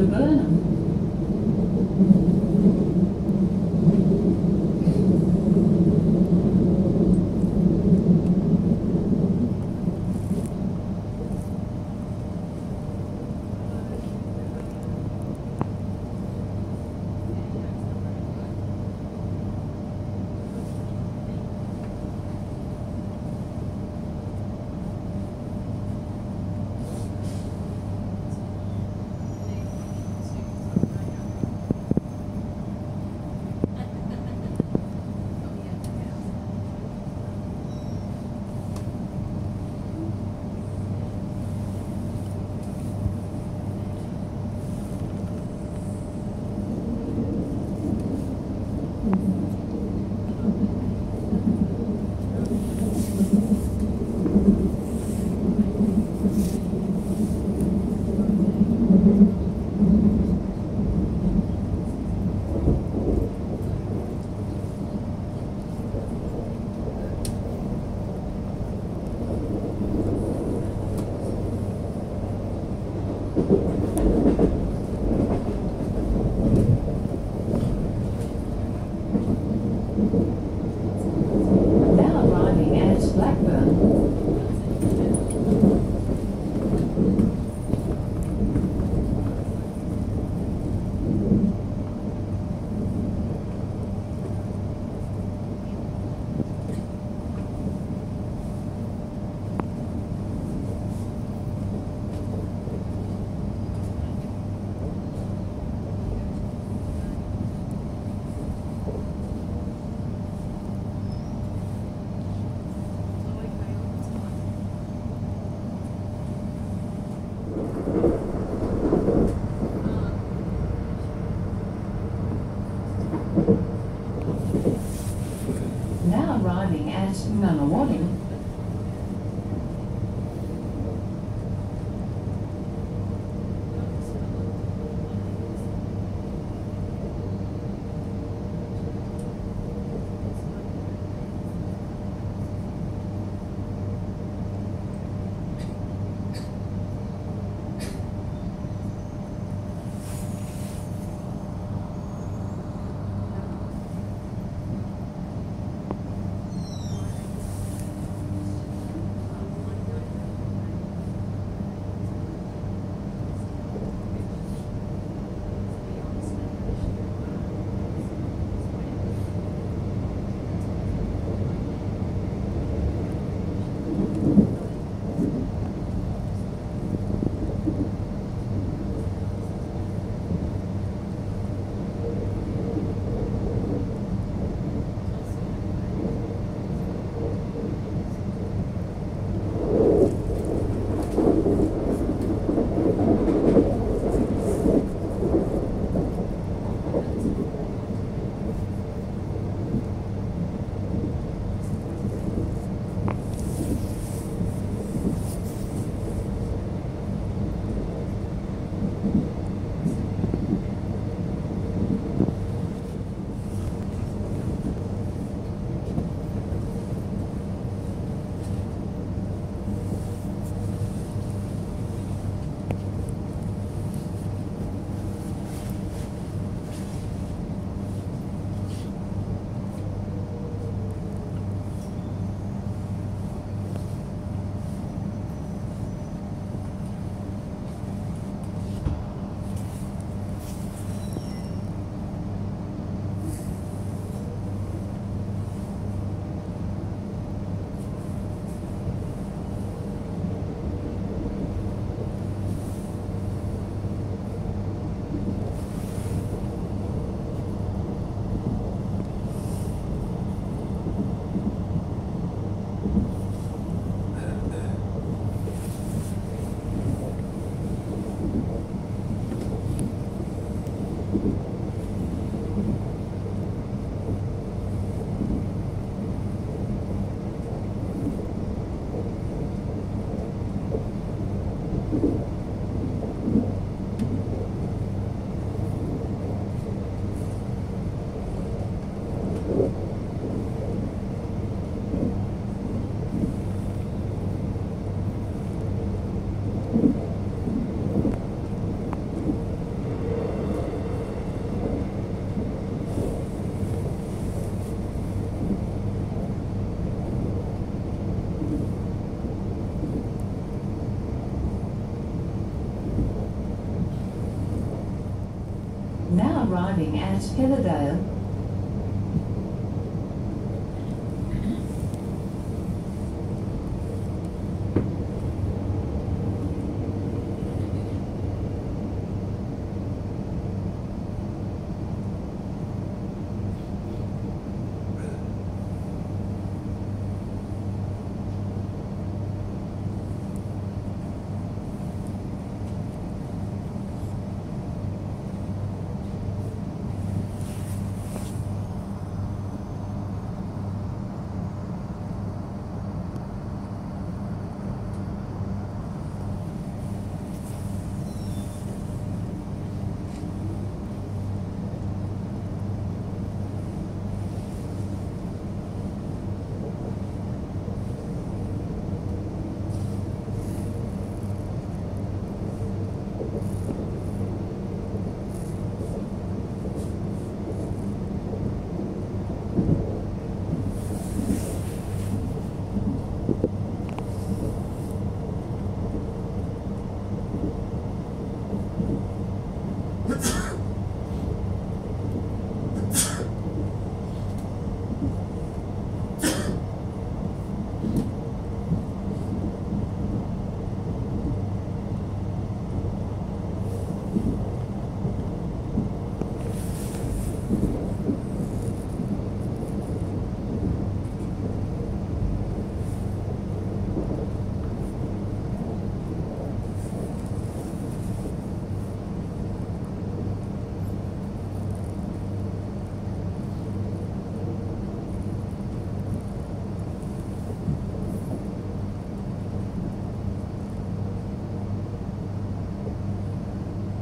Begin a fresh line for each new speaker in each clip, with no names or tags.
arriving at Arriving at Nunawading. arriving at Heatherdale.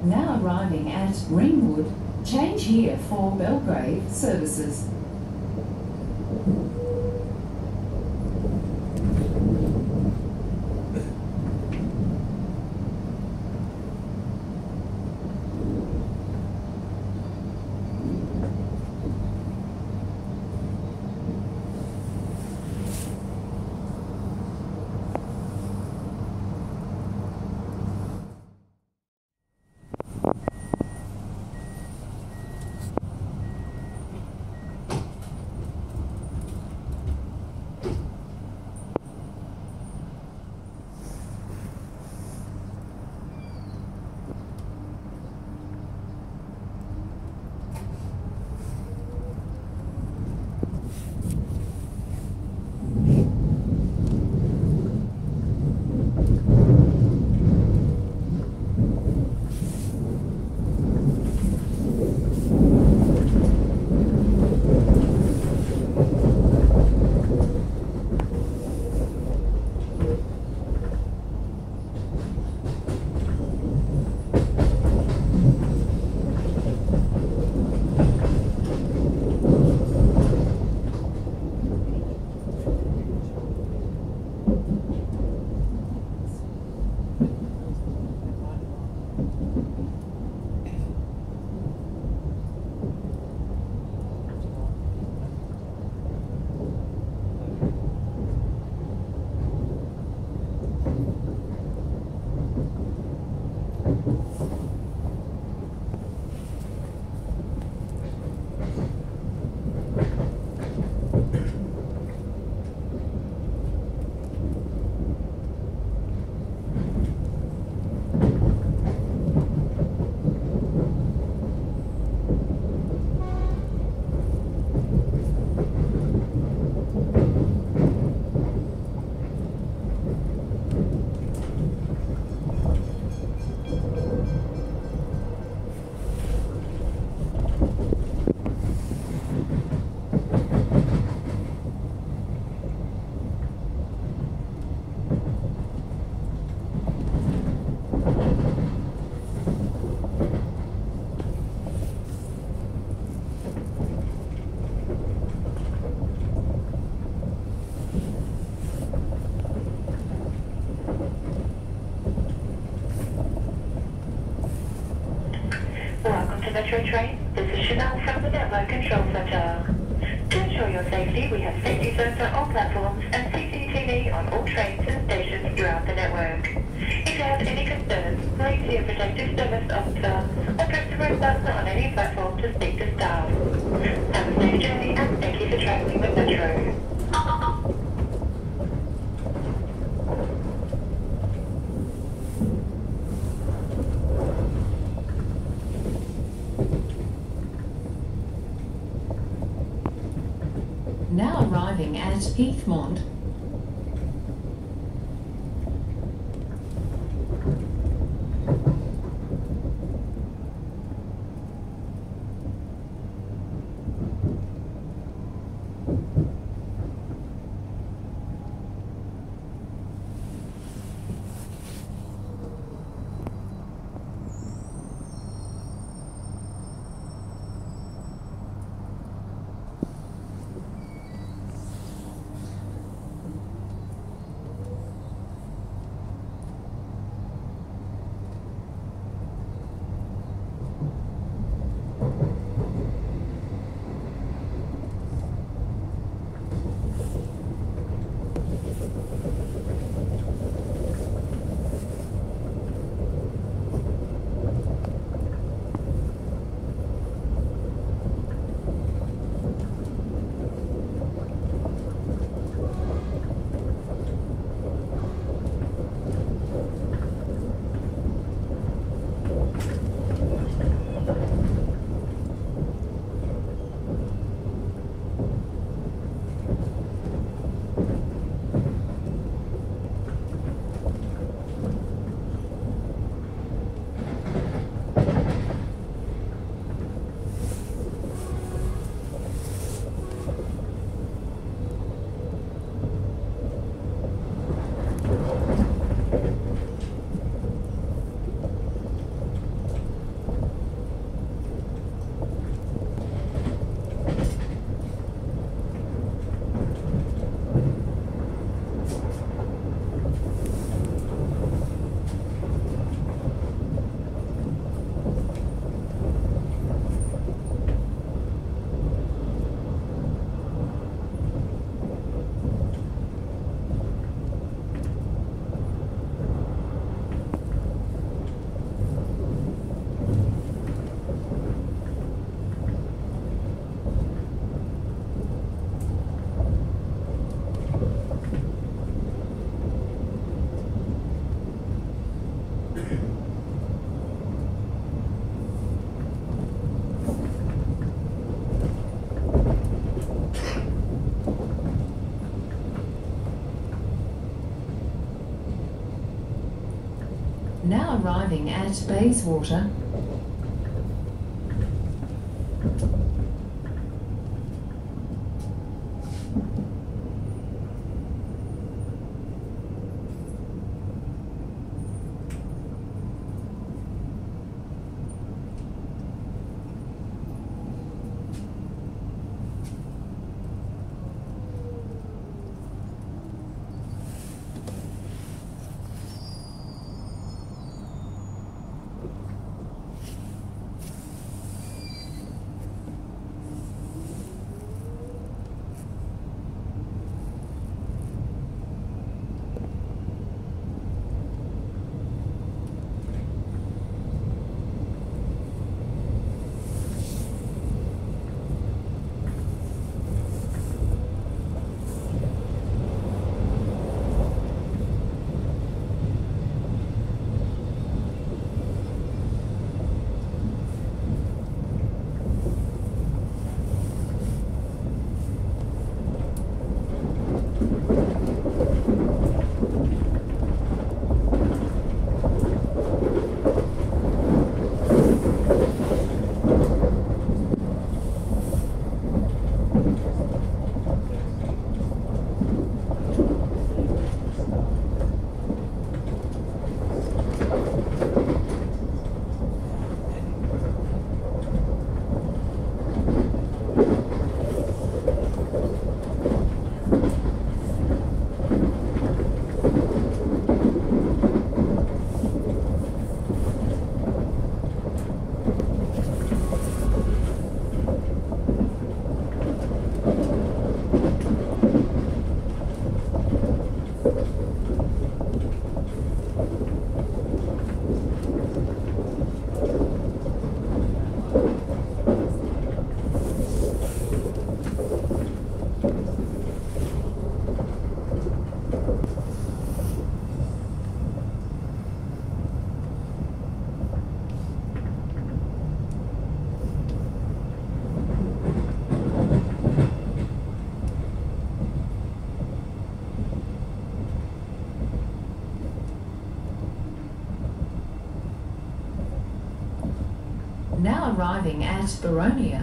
Now arriving at Ringwood, change here for Belgrave
Metro Train. This is Chanel from the Network Control Center. To ensure your safety, we have safety zones on all platforms
Now arriving at Bayswater. Arriving at Boronia.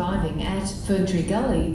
Arriving at Ferntree Gully.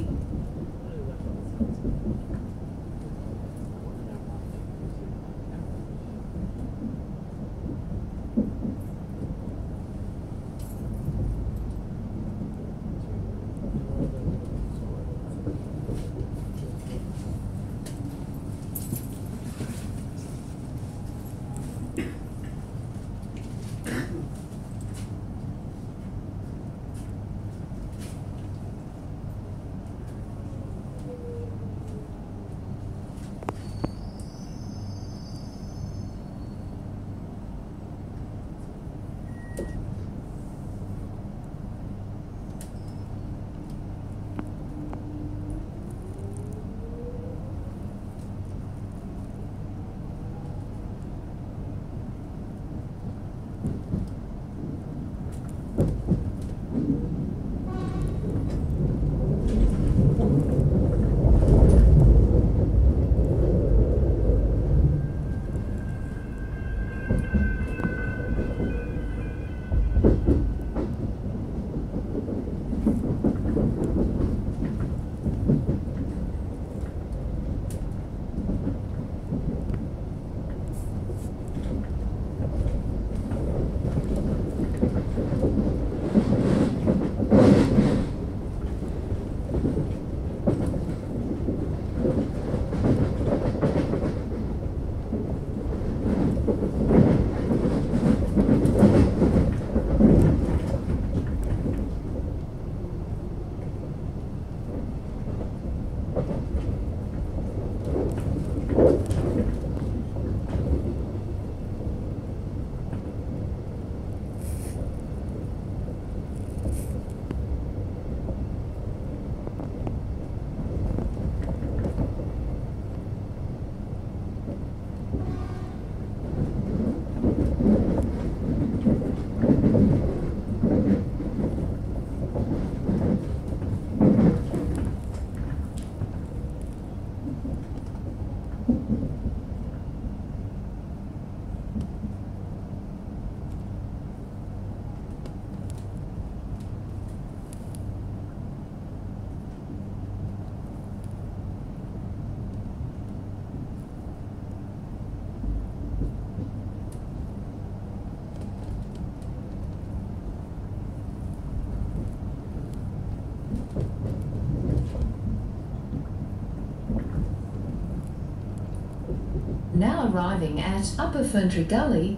Arriving at Upper Ferntree Gully,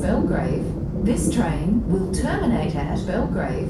Belgrave. This train will terminate at Belgrave.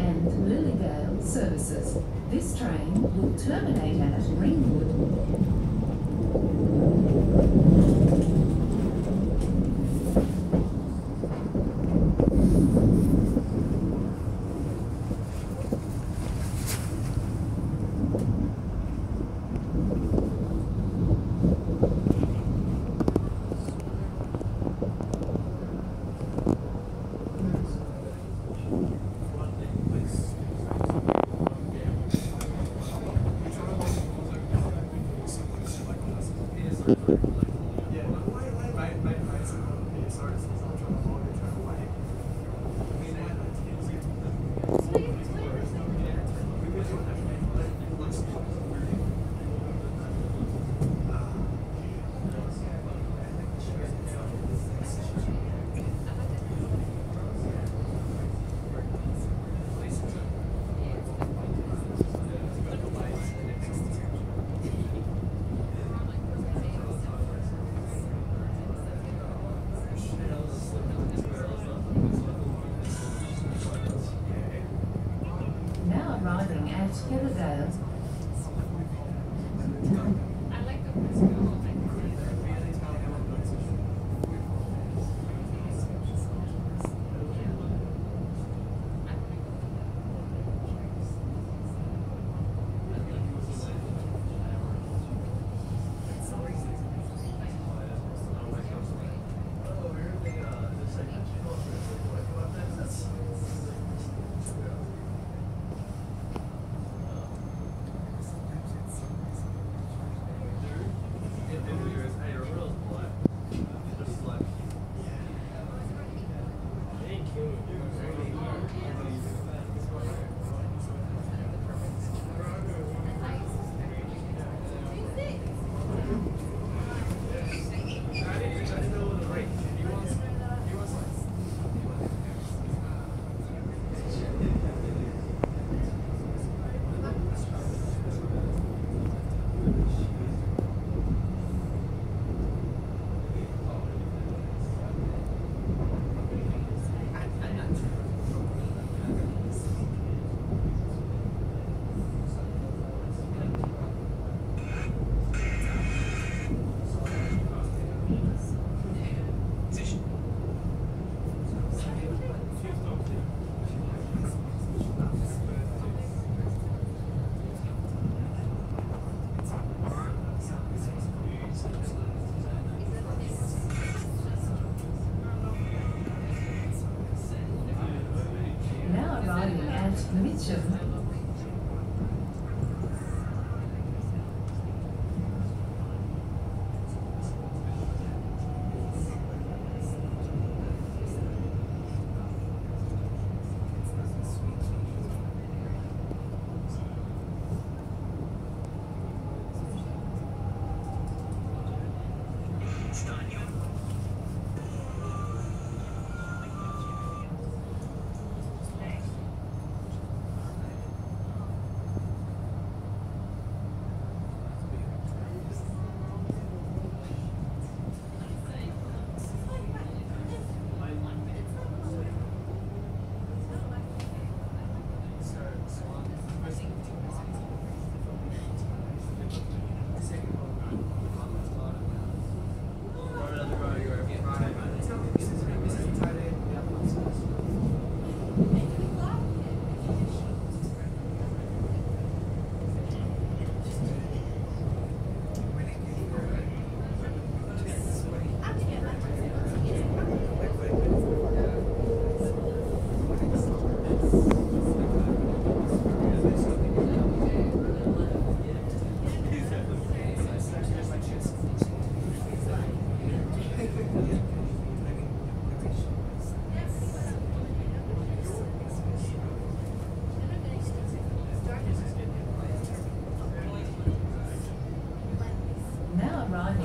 And Lilydale services. This train will terminate at Ringwood.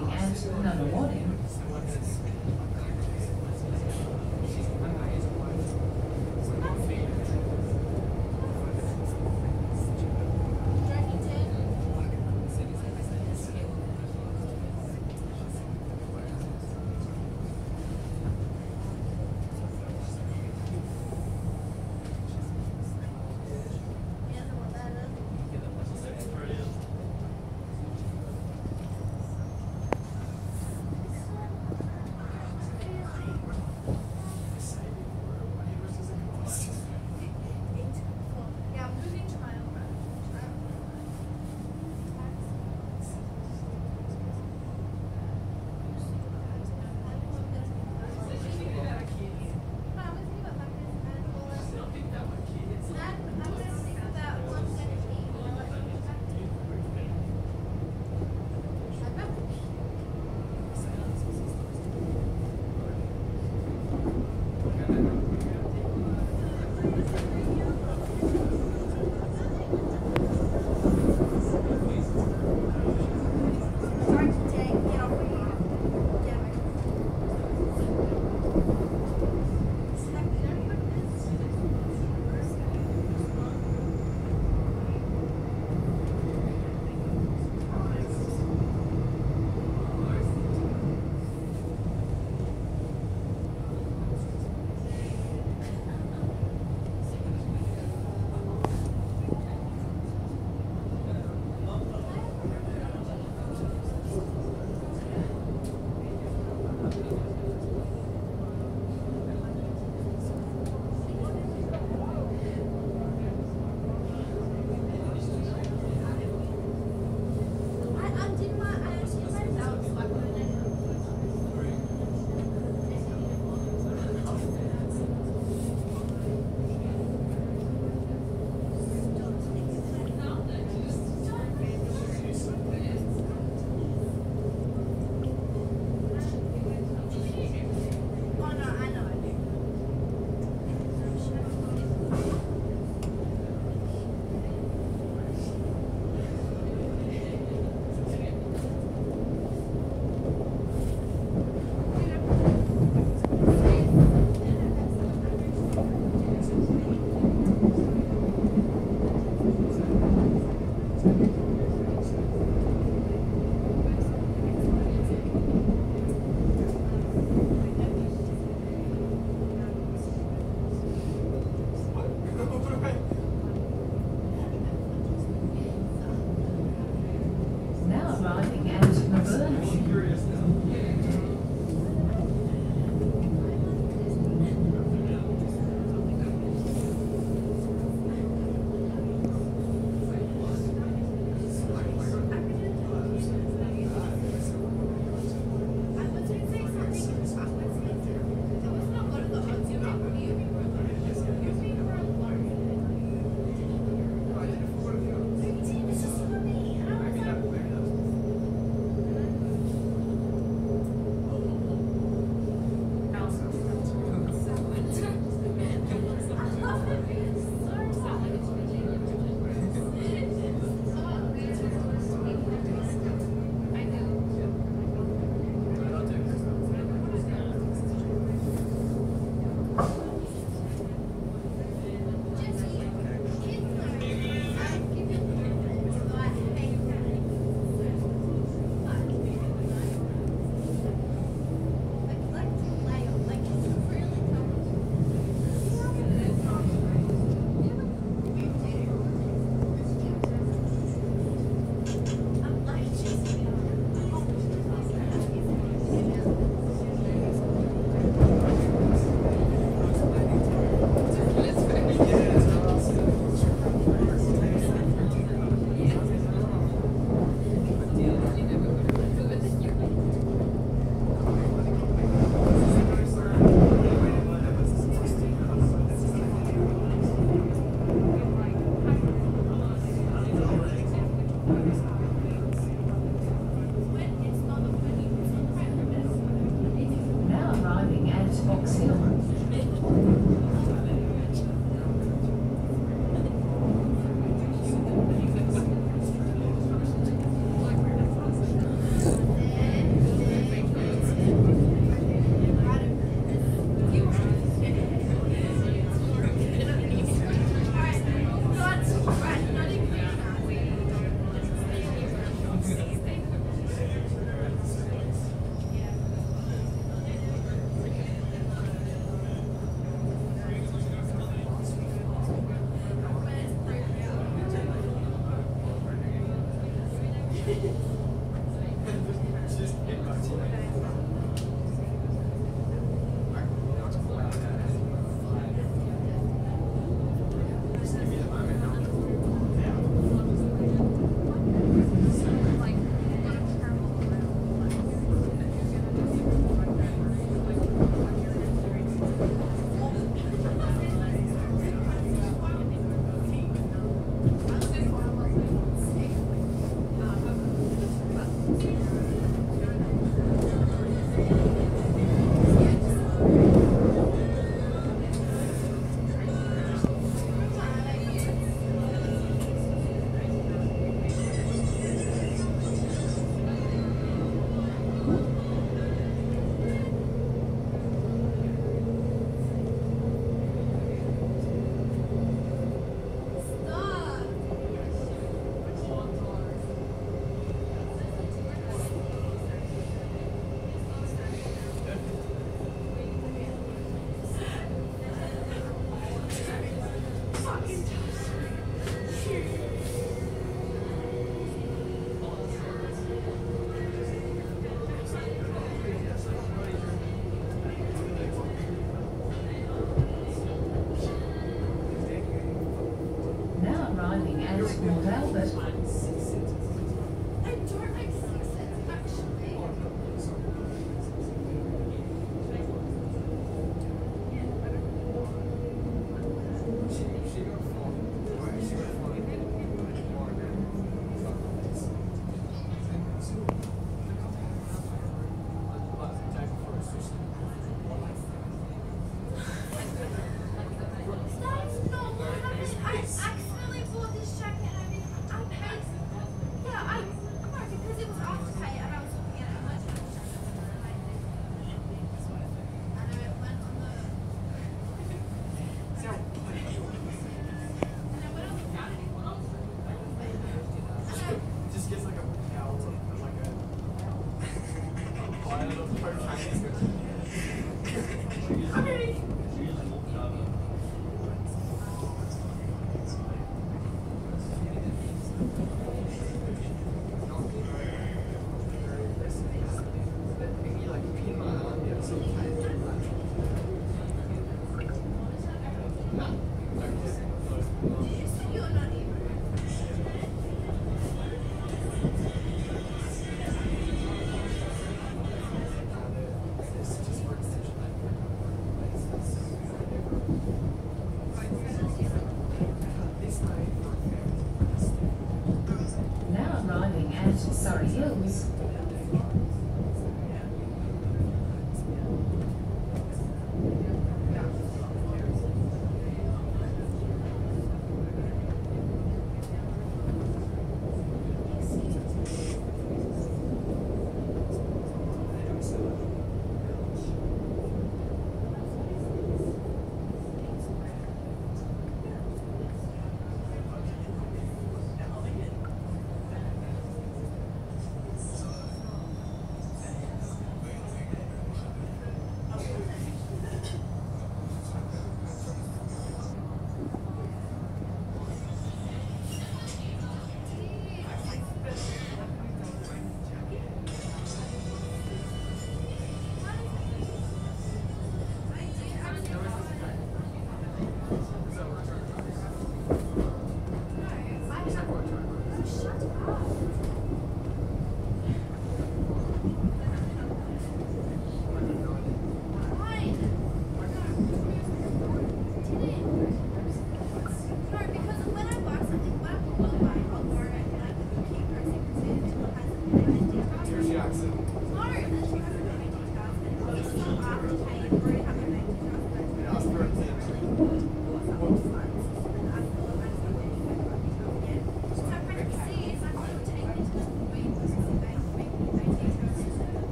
morning and in the morning.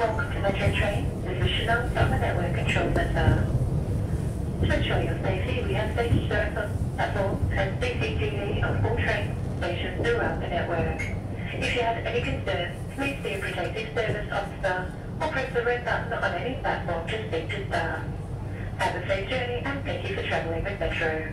Welcome to Metro Train. This is Chanel Network Control Center. To ensure your safety, we have safety service platforms and CCTV on all train stations throughout the network. If you have any concerns, please see a protective service officer or press the red button on any platform to speak to staff. Have a safe journey and thank you for traveling with Metro.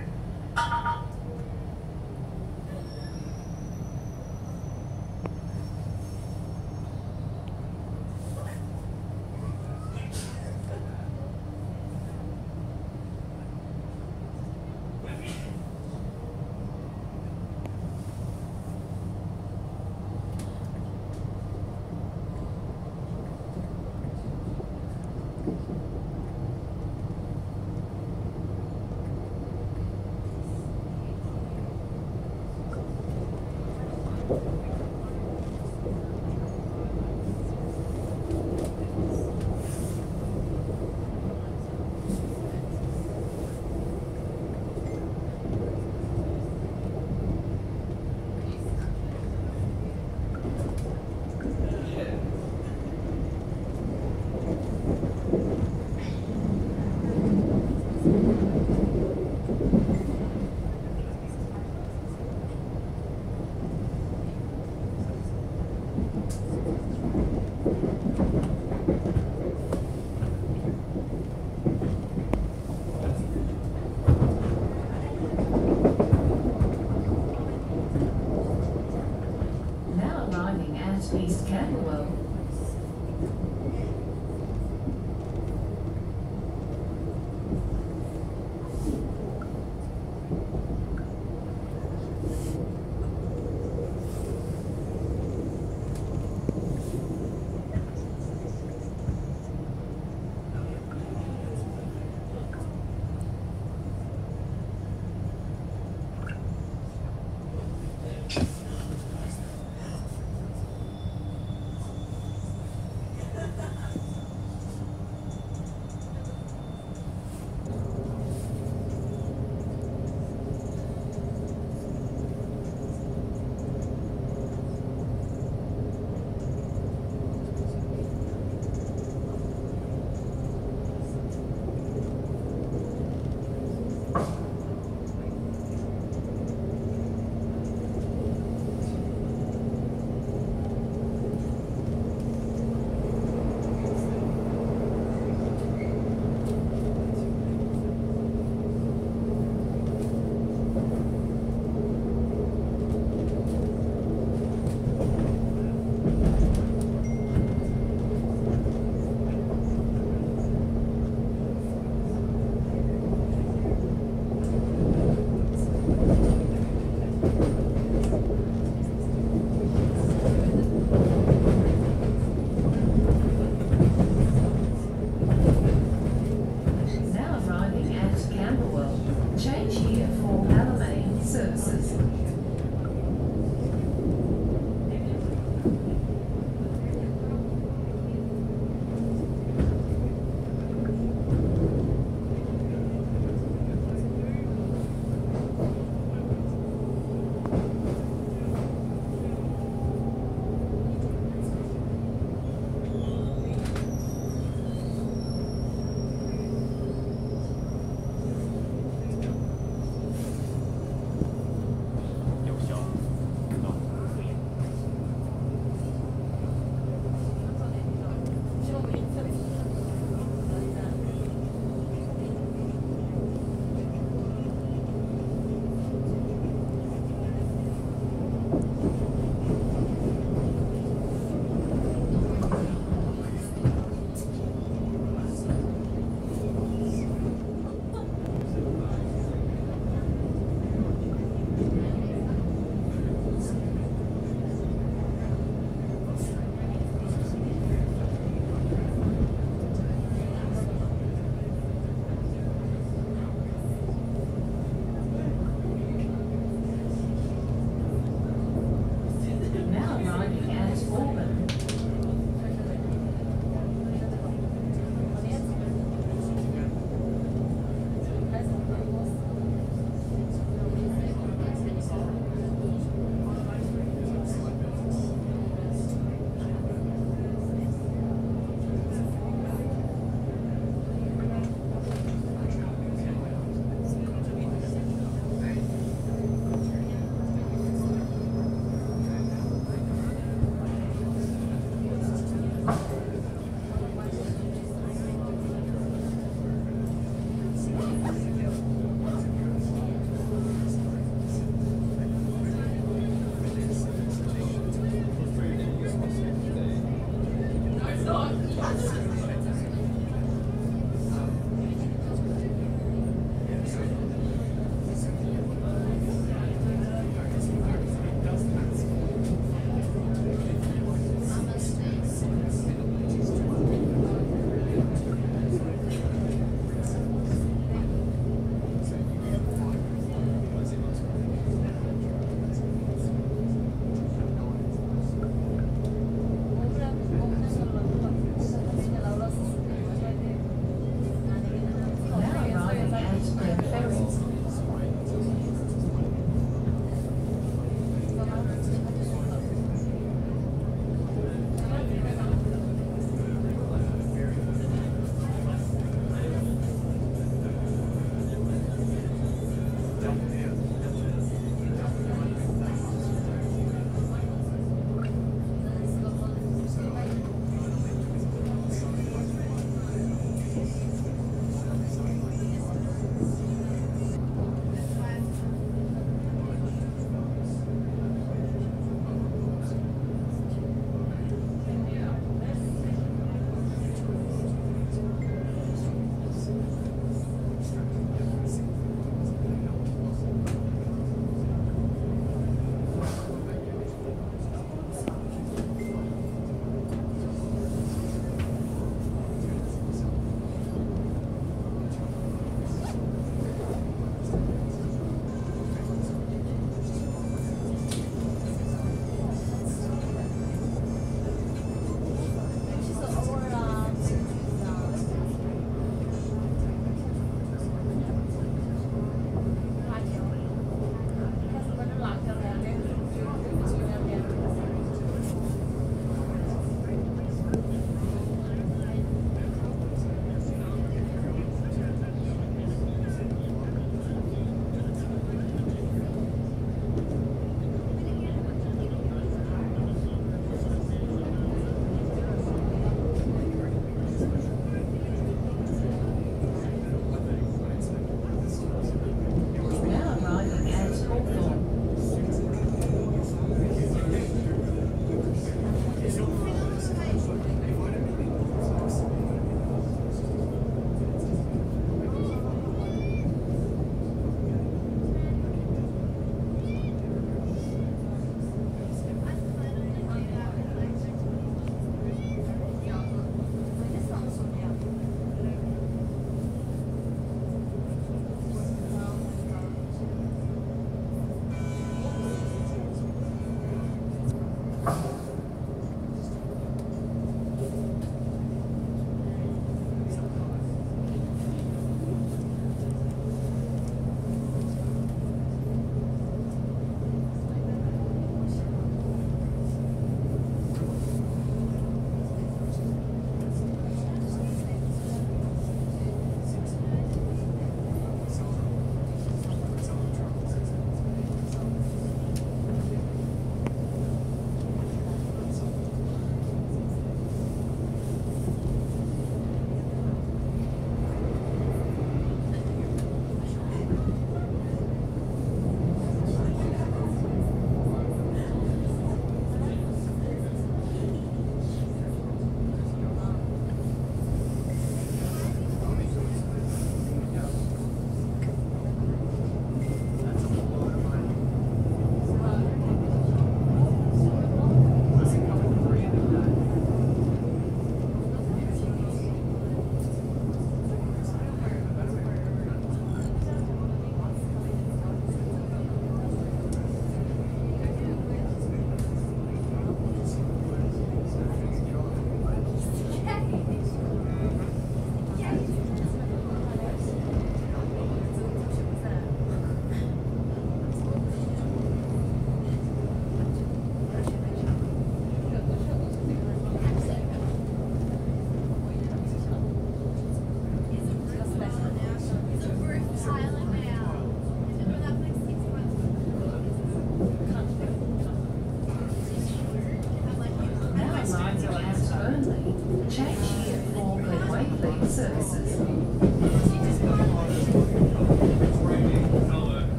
Now arriving